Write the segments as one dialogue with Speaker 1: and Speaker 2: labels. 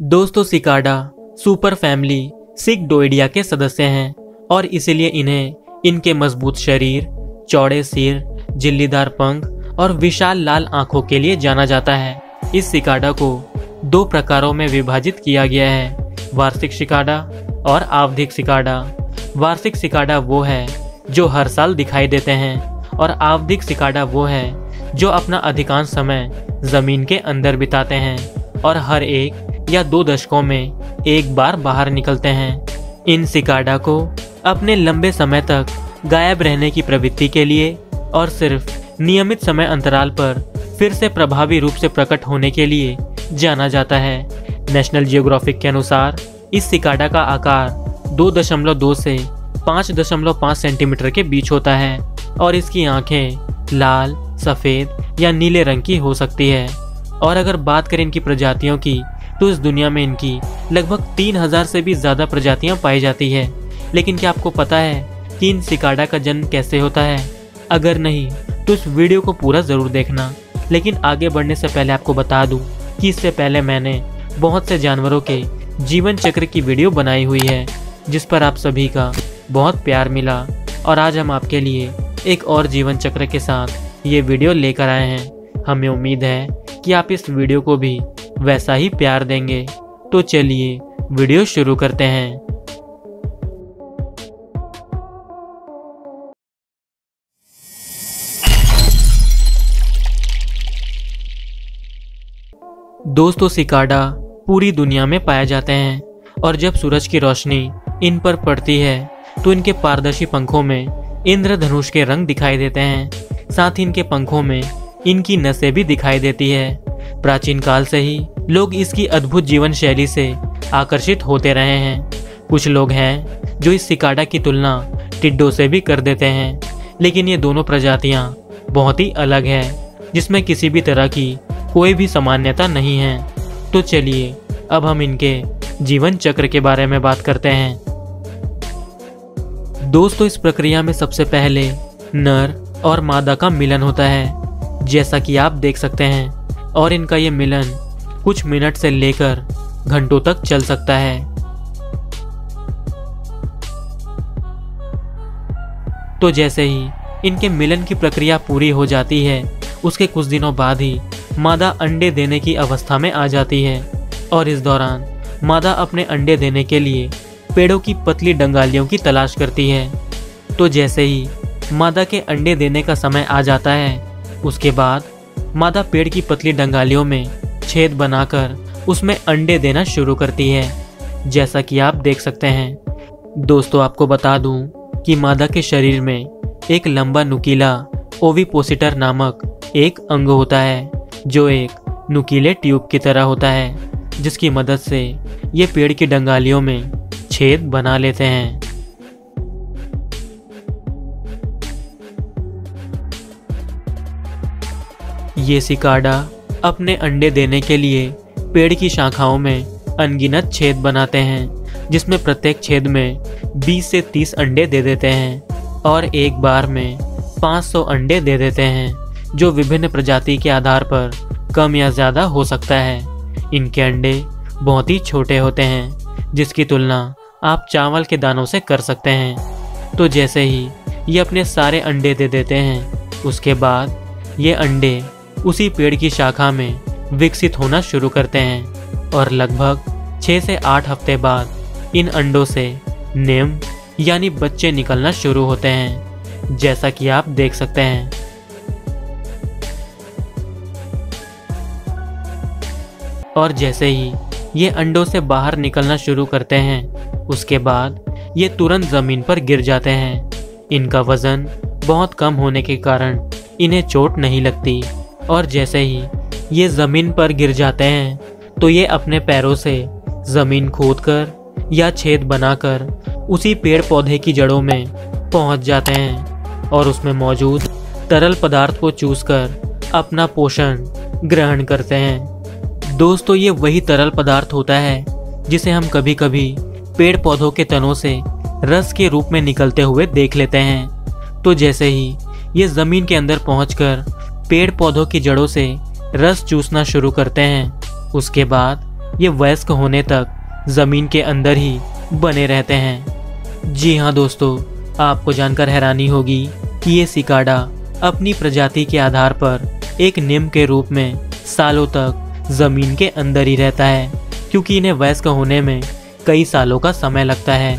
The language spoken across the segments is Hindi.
Speaker 1: दोस्तों cicada, super family Cicadoidea के सदस्य हैं और इसीलिए इन्हें इनके मज़बूत शरीर, चौड़े सिर, जिल्लीदार पंख और विशाल लाल आँखों के लिए जाना जाता है। इस सिकाडा को दो प्रकारों में विभाजित किया गया है, वार्षिक सिकाडा और आवधिक सिकाडा। वार्षिक सिकाडा वो है जो हर साल दिखाई देते हैं और आवधिक सिकाडा वो है जो अपना अधिकांश समय ज़मीन के अंदर बिताते हैं और हर एक या दो दशकों में एक बार बाहर निकलते हैं। इन सिकाडा को अपने लंबे समय तक गायब रहने की प्रवृत्ति के लिए और सिर्फ़ नियमित समय अंतराल पर फिर से प्रभावी रूप से प्रकट होने के लिए जाना जाता है। नेशनल जियोग्राफिक के अनुसार, इस सिकाडा का आकार 2.2 से 5.5 सेंटीमीटर के बीच होता है और इसकी आँखें लाल, सफ़ेद या नीले रंग की हो सकती है। और अगर बात करें इनकी प्रजातियों की तो इस दुनिया में इनकी लगभग तीन हज़ार से भी ज़्यादा प्रजातियाँ पाई जाती है। लेकिन क्या आपको पता है कि इन सिकाडा का जन्म कैसे होता है? अगर नहीं तो इस वीडियो को पूरा ज़रूर देखना। लेकिन आगे बढ़ने से पहले आपको बता दूँ कि इससे पहले मैंने बहुत से जानवरों के जीवन चक्र की वीडियो बनाई हुई है, जिस पर आप सभी का बहुत प्यार मिला। और आज हम आपके लिए एक और जीवन चक्र के साथ ये वीडियो लेकर आए हैं। हमें उम्मीद है कि आप इस वीडियो को भी वैसा ही प्यार देंगे। तो चलिए, वीडियो शुरू करते हैं। दोस्तों, सिकाडा पूरी दुनिया में पाए जाते हैं और जब सूरज की रोशनी इन पर पड़ती है तो इनके पारदर्शी पंखों में इंद्रधनुष के रंग दिखाई देते हैं। साथ ही इनके पंखों में इनकी नसें भी दिखाई देती है। प्राचीन काल से ही लोग इसकी अद्भुत जीवन शैली से आकर्षित होते रहे हैं। कुछ लोग हैं जो इस सिकाडा की तुलना टिड्डो से भी कर देते हैं, लेकिन ये दोनों प्रजातियाँ बहुत ही अलग हैं, जिसमें किसी भी तरह की कोई भी सामान्यता नहीं है। तो चलिए, अब हम इनके जीवन चक्र के बारे में बात करते हैं। दोस्तों, इस प्रक्रिया में सबसे पहले नर और मादा का मिलन होता है। जैसा कि आप देख सकते हैं और इनका ये मिलन कुछ मिनट से लेकर घंटों तक चल सकता है। तो जैसे ही इनके मिलन की प्रक्रिया पूरी हो जाती है, उसके कुछ दिनों बाद ही मादा अंडे देने की अवस्था में आ जाती है और इस दौरान मादा अपने अंडे देने के लिए पेड़ों की पतली डंगालियों की तलाश करती है। तो जैसे ही मादा के अंडे देने का समय आ जाता है, उसके बाद मादा पेड़ की पतली डंगालियों में छेद बनाकर उसमें अंडे देना शुरू करती है, जैसा कि आप देख सकते हैं। दोस्तों, आपको बता दूँ कि मादा के शरीर में एक लंबा नुकीला ओविपोसिटर नामक एक अंग होता है, जो एक नुकीले ट्यूब की तरह होता है, जिसकी मदद से ये पेड़ की डंगालियों में छेद बना लेते हैं। ये सिकाडा अपने अंडे देने के लिए पेड़ की शाखाओं में अनगिनत छेद बनाते हैं, जिसमें प्रत्येक छेद में 20 से 30 अंडे दे देते हैं और एक बार में 500 अंडे दे देते हैं, जो विभिन्न प्रजाति के आधार पर कम या ज़्यादा हो सकता है। इनके अंडे बहुत ही छोटे होते हैं, जिसकी तुलना आप चावल के दानों से कर सकते हैं। तो जैसे ही ये अपने सारे अंडे दे देते हैं, उसके बाद ये अंडे उसी पेड़ की शाखा में विकसित होना शुरू करते हैं और लगभग छः से आठ हफ़्ते बाद इन अंडों से नेम, यानी बच्चे निकलना शुरू होते हैं, जैसा कि आप देख सकते हैं। और जैसे ही ये अंडों से बाहर निकलना शुरू करते हैं, उसके बाद ये तुरंत ज़मीन पर गिर जाते हैं। इनका वज़न बहुत कम होने के कारण इन्हें चोट नहीं लगती। और जैसे ही ये ज़मीन पर गिर जाते हैं तो ये अपने पैरों से ज़मीन खोद कर या छेद बनाकर उसी पेड़ पौधे की जड़ों में पहुँच जाते हैं और उसमें मौजूद तरल पदार्थ को चूस कर अपना पोषण ग्रहण करते हैं। दोस्तों, ये वही तरल पदार्थ होता है जिसे हम कभी कभी पेड़ पौधों के तनों से रस के रूप में निकलते हुए देख लेते हैं। तो जैसे ही ये ज़मीन के अंदर पहुंचकर पेड़ पौधों की जड़ों से रस चूसना शुरू करते हैं। उसके बाद ये वयस्क होने तक ज़मीन के अंदर ही बने रहते हैं। जी हाँ दोस्तों, आपको जानकर हैरानी होगी कि ये सिकाडा अपनी प्रजाति के आधार पर एक निम के रूप में सालों तक ज़मीन के अंदर ही रहता है, क्योंकि इन्हें वयस्क होने में कई सालों का समय लगता है,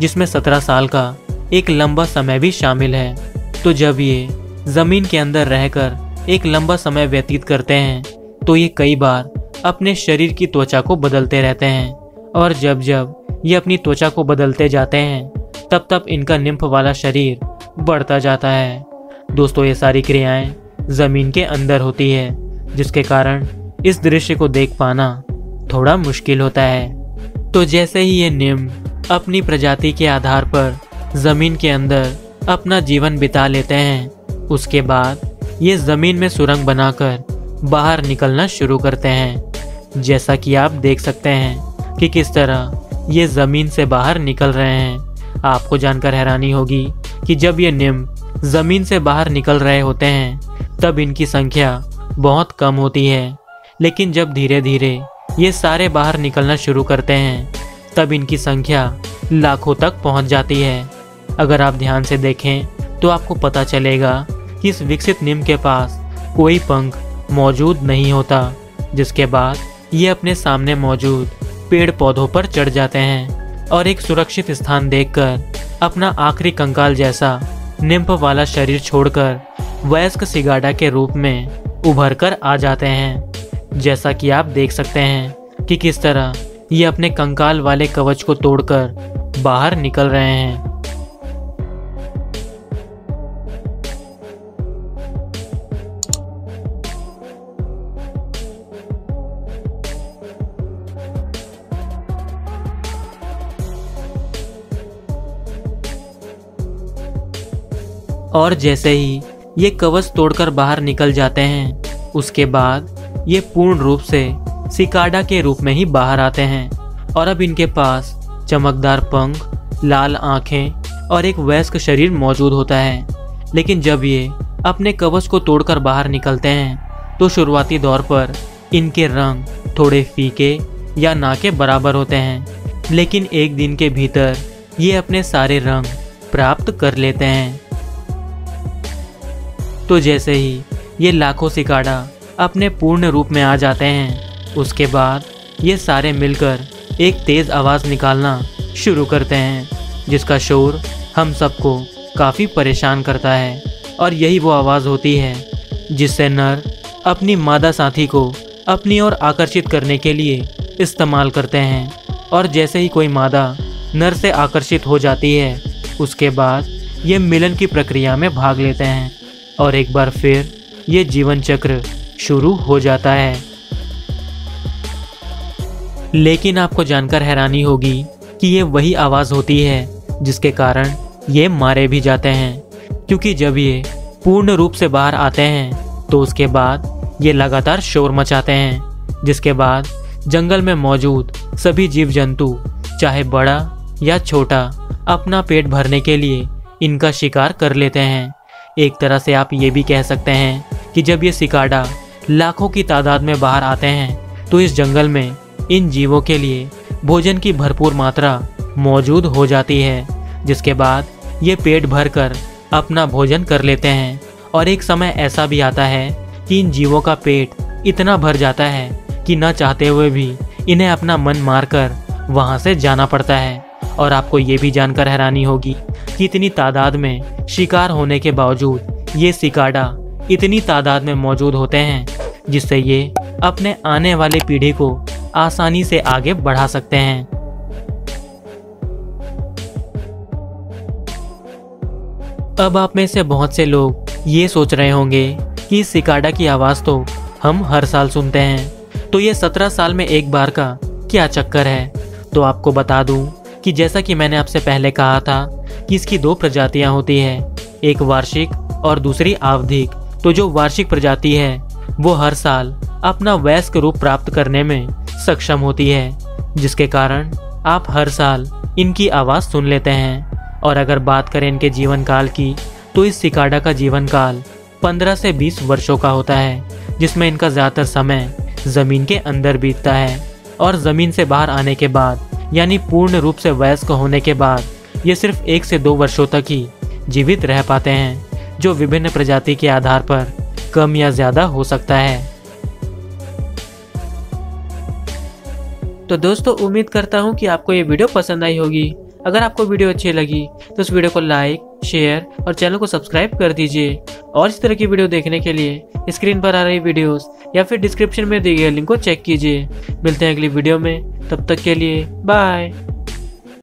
Speaker 1: जिसमें सत्रह साल का एक लंबा समय भी शामिल है। तो जब ये ज़मीन के अंदर रहकर एक लंबा समय व्यतीत करते हैं तो ये कई बार अपने शरीर की त्वचा को बदलते रहते हैं। और जब जब ये अपनी त्वचा को बदलते जाते हैं, तब तब इनका निम्फ वाला शरीर बढ़ता जाता है। दोस्तों, ये सारी क्रियाएँ ज़मीन के अंदर होती है, जिसके कारण इस दृश्य को देख पाना थोड़ा मुश्किल होता है। तो जैसे ही ये निम्न अपनी प्रजाति के आधार पर ज़मीन के अंदर अपना जीवन बिता लेते हैं, उसके बाद ये ज़मीन में सुरंग बनाकर बाहर निकलना शुरू करते हैं। जैसा कि आप देख सकते हैं कि किस तरह ये ज़मीन से बाहर निकल रहे हैं। आपको जानकर हैरानी होगी कि जब ये निम ज़मीन से बाहर निकल रहे होते हैं, तब इनकी संख्या बहुत कम होती है। लेकिन जब धीरे धीरे ये सारे बाहर निकलना शुरू करते हैं, तब इनकी संख्या लाखों तक पहुँच जाती है। अगर आप ध्यान से देखें तो आपको पता चलेगा इस विकसित निम के पास कोई पंख मौजूद नहीं होता, जिसके बाद ये अपने सामने मौजूद पेड़ पौधों पर चढ़ जाते हैं और एक सुरक्षित स्थान देखकर अपना आखिरी कंकाल जैसा निम्फ वाला शरीर छोड़कर वयस्क सिगाडा के रूप में उभर कर आ जाते हैं। जैसा कि आप देख सकते हैं कि किस तरह ये अपने कंकाल वाले कवच को तोड़कर बाहर निकल रहे हैं। और जैसे ही ये कवच तोड़कर बाहर निकल जाते हैं, उसके बाद ये पूर्ण रूप से सिकाडा के रूप में ही बाहर आते हैं। और अब इनके पास चमकदार पंख, लाल आँखें और एक वयस्क शरीर मौजूद होता है। लेकिन जब ये अपने कवच को तोड़कर बाहर निकलते हैं तो शुरुआती दौर पर इनके रंग थोड़े फीके या ना के बराबर होते हैं। लेकिन एक दिन के भीतर ये अपने सारे रंग प्राप्त कर लेते हैं। तो जैसे ही ये लाखों सिकाडा अपने पूर्ण रूप में आ जाते हैं, उसके बाद ये सारे मिलकर एक तेज़ आवाज़ निकालना शुरू करते हैं, जिसका शोर हम सबको काफ़ी परेशान करता है। और यही वो आवाज़ होती है, जिससे नर अपनी मादा साथी को अपनी ओर आकर्षित करने के लिए इस्तेमाल करते हैं। और जैसे ही कोई मादा नर से आकर्षित हो जाती है, उसके बाद ये मिलन की प्रक्रिया में भाग लेते हैं। और एक बार फिर ये जीवन चक्र शुरू हो जाता है। लेकिन आपको जानकर हैरानी होगी कि ये वही आवाज़ होती है जिसके कारण ये मारे भी जाते हैं। क्योंकि जब ये पूर्ण रूप से बाहर आते हैं तो उसके बाद ये लगातार शोर मचाते हैं, जिसके बाद जंगल में मौजूद सभी जीव जंतु चाहे बड़ा या छोटा, अपना पेट भरने के लिए इनका शिकार कर लेते हैं। एक तरह से आप ये भी कह सकते हैं कि जब ये सिकाडा लाखों की तादाद में बाहर आते हैं तो इस जंगल में इन जीवों के लिए भोजन की भरपूर मात्रा मौजूद हो जाती है, जिसके बाद ये पेट भर कर अपना भोजन कर लेते हैं। और एक समय ऐसा भी आता है कि इन जीवों का पेट इतना भर जाता है कि न चाहते हुए भी इन्हें अपना मन मारकर वहाँ से जाना पड़ता है। और आपको ये भी जानकर हैरानी होगी कि इतनी तादाद में शिकार होने के बावजूद ये सिकाडा इतनी तादाद में मौजूद होते हैं, जिससे ये अपने आने वाले पीढ़ी को आसानी से आगे बढ़ा सकते हैं। अब आप में से बहुत से लोग ये सोच रहे होंगे कि इस सिकाडा की आवाज़ तो हम हर साल सुनते हैं। तो ये सत्रह साल में एक बार का क्या चक्कर है? तो आपको बता दूँ कि जैसा कि मैंने आपसे पहले कहा था कि इसकी दो प्रजातियाँ होती है, एक वार्षिक और दूसरी आवधिक। तो जो वार्षिक प्रजाति है, वो हर साल अपना वयस्क रूप प्राप्त करने में सक्षम होती है, जिसके कारण आप हर साल इनकी आवाज़ सुन लेते हैं। और अगर बात करें इनके जीवन काल की तो इस सिकाडा का जीवन काल 15 से 20 वर्षों का होता है, जिसमें इनका ज़्यादातर समय ज़मीन के अंदर बीतता है। और ज़मीन से बाहर आने के बाद यानी पूर्ण रूप से वयस्क होने के बाद, ये सिर्फ़ एक से दो वर्षों तक ही जीवित रह पाते हैं, जो विभिन्न प्रजाति के आधार पर कम या ज़्यादा हो सकता है। तो दोस्तों, उम्मीद करता हूँ कि आपको ये वीडियो पसंद आई होगी। अगर आपको वीडियो अच्छी लगी तो इस वीडियो को लाइक, शेयर और चैनल को सब्सक्राइब कर दीजिए। और इस तरह की वीडियो देखने के लिए स्क्रीन पर आ रही वीडियोस, या फिर डिस्क्रिप्शन में दिए गए लिंक को चेक कीजिए। मिलते हैं अगली वीडियो में। तब तक के लिए बाय